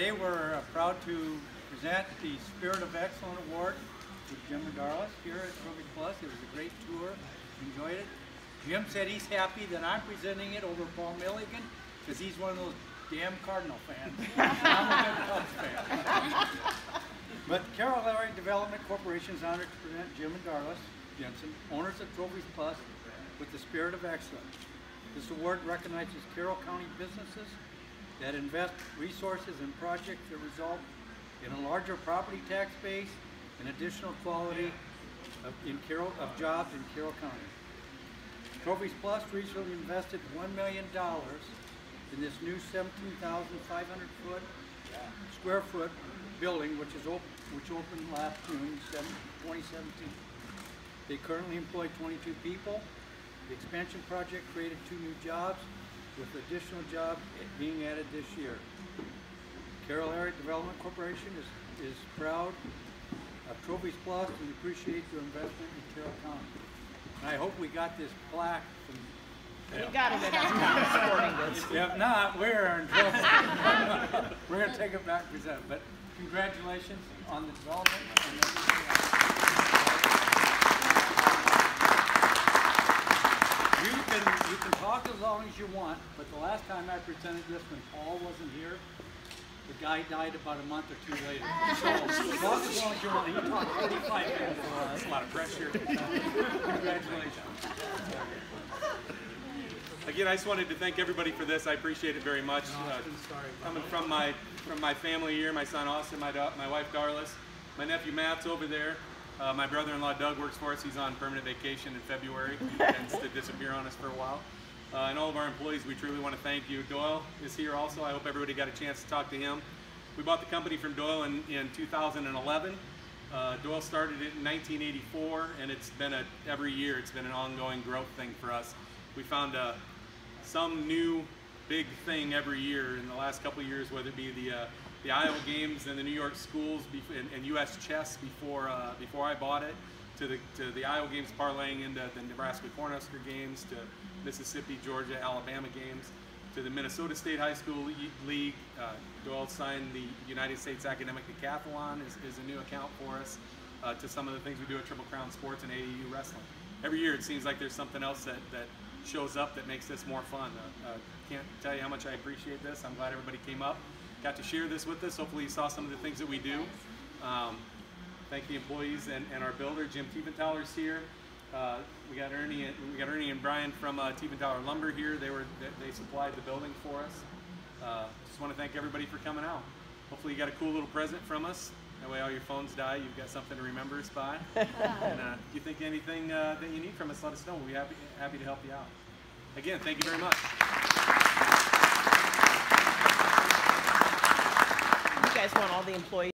Today we're uh, proud to present the Spirit of Excellence Award to Jim Regalis here at Trophy Plus. It was a great tour, enjoyed it. Jim said he's happy that I'm presenting it over Paul Milligan because he's one of those damn Cardinal fans. I'm a good Cubs fan. But Carroll Area Development Corporation is honored to present Jim and Darlis Jensen, owners of Trophies Plus, with the Spirit of Excellence. This award recognizes Carroll County businesses that invest resources in projects that result in a larger property tax base and additional quality of, in Carroll, of jobs in Carroll County. Trophies Plus recently invested $1 million in this new 17,500 foot, square foot building, which is op which opened last June 7, 2017. They currently employ 22 people. The expansion project created two new jobs, with additional jobs being added this year. Carroll Area Development Corporation is, is proud of Trophies Plus and appreciate your investment in Carroll County. And I hope we got this plaque from You got it at Uptown Sporting Goods. if not, we're in trouble. we're going to take it back and present. it. But congratulations on the development and everything else. You can you can talk as long as you want, but the last time I presented this when Paul wasn't here, the guy died about a month or two later. So talk as long as you want. You talk 45 minutes. That's a lot of pressure. Congratulations. Again, I just wanted to thank everybody for this. I appreciate it very much. Uh, coming from my from my family here, my son Austin, my da- my wife Darlis, my nephew Matt's over there. Uh, my brother-in-law Doug works for us. He's on permanent vacation in February. He tends to disappear on us for a while. Uh, and all of our employees, we truly want to thank you. Doyle is here also. I hope everybody got a chance to talk to him. We bought the company from Doyle in, in 2011. Uh, Doyle started it in 1984, and it's been a every year. It's been an ongoing growth thing for us. We found uh, some new big thing every year in the last couple of years, whether it be the uh, the Iowa games and the New York schools and, and U.S. chess before uh, before I bought it, to the to the Iowa games parlaying into the Nebraska Cornhusker games, to Mississippi, Georgia, Alabama games, to the Minnesota State High School League. Uh, Doyle signed the United States Academic Decathlon is, is a new account for us. Uh, to some of the things we do at Triple Crown Sports and AAU Wrestling. Every year it seems like there's something else that, that shows up that makes this more fun. Uh, uh, can't tell you how much I appreciate this. I'm glad everybody came up, got to share this with us. Hopefully you saw some of the things that we do. Um, thank the employees and, and our builder, Jim Tiefenthaler's here. Uh, we got Ernie, and, we got Ernie and Brian from uh, Tiefenthaler Lumber here. They were they, they supplied the building for us. Uh, just want to thank everybody for coming out. Hopefully you got a cool little present from us. That way all your phones die, you've got something to remember us by. and uh, if you think anything uh, that you need from us, let us know. We'll be happy, happy to help you out. Again, thank you very much. You guys want all the employees